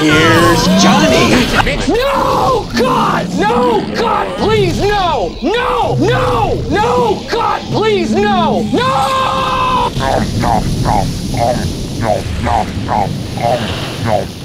Here's Johnny! No! God! No! God, please, no! No! No! No! God, please, no! No! No, no, no, no, no, no, no, no, no.